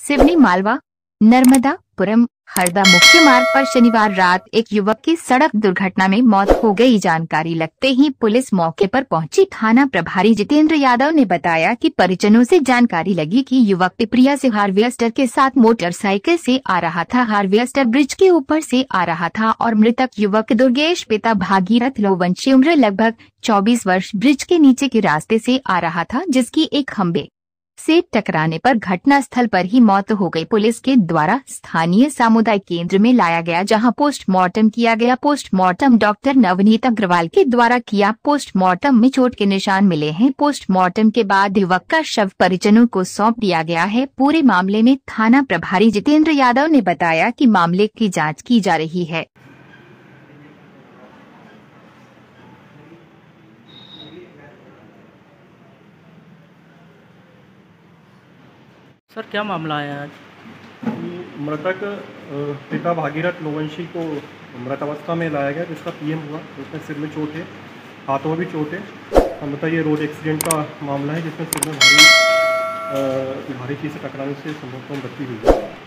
सिवनी मालवा, नर्मदापुरम, हरदा मुख्य मार्ग पर शनिवार रात एक युवक की सड़क दुर्घटना में मौत हो गई। जानकारी लगते ही पुलिस मौके पर पहुँची। थाना प्रभारी जितेंद्र यादव ने बताया कि परिजनों से जानकारी लगी कि युवक पिप्रिया से हार्वेस्टर के साथ मोटरसाइकिल से आ रहा था। हार्वेस्टर ब्रिज के ऊपर से आ रहा था और मृतक युवक दुर्गेश पिता भागीरथ लोवंशी उम्र लगभग 24 वर्ष ब्रिज के नीचे के रास्ते से आ रहा था, जिसकी एक खम्बे से टकराने पर घटना स्थल पर ही मौत हो गई। पुलिस के द्वारा स्थानीय सामुदायिक केंद्र में लाया गया, जहाँ पोस्टमार्टम किया गया। पोस्टमार्टम डॉक्टर नवनीत अग्रवाल के द्वारा किया पोस्टमार्टम में चोट के निशान मिले हैं। पोस्टमार्टम के बाद युवक का शव परिजनों को सौंप दिया गया है। पूरे मामले में थाना प्रभारी जितेंद्र यादव ने बताया की मामले की जाँच की जा रही है। सर, क्या मामला आया आज? मृतक पिता भागीरथ लोवंशी को मृत अवस्था में लाया गया, जिसका पीएम हुआ। उसमें सिर में चोट है, हाथों में भी चोट है। संभवतः ये रोड एक्सीडेंट का मामला है, जिसमें सिर में भारी भारी चीज़ से टकराने से संभवतः मृत्यु हुई है।